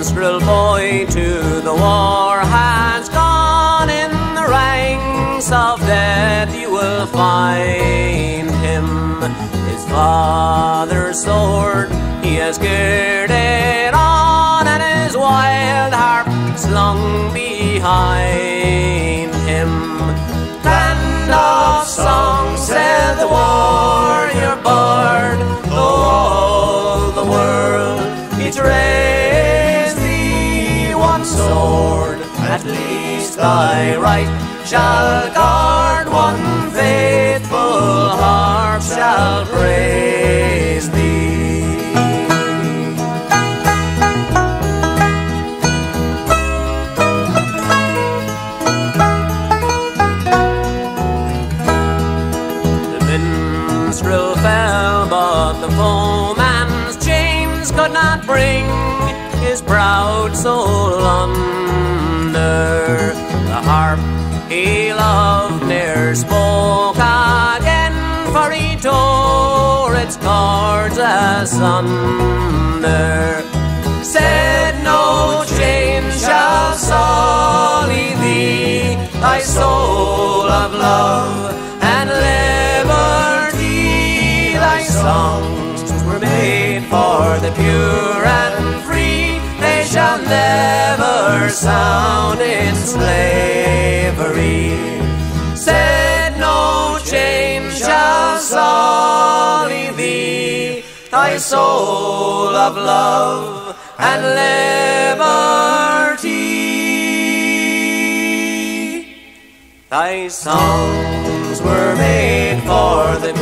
boy to the war has gone in the ranks of death. You will find him, his father's sword. He has girded on, and his wild harp slung behind him. Sword at least thy right shall guard, one faithful harp shall praise thee. The minstrel fell, but the foeman's chains could not bring his proud soul. He loved ne'er spoke again, for he tore its chords asunder. Said no chain shall sully thee, thy soul of love and liberty. Thy songs were made for the pure and free. They shall never sound in. Thy soul of love and liberty. Thy songs were made for the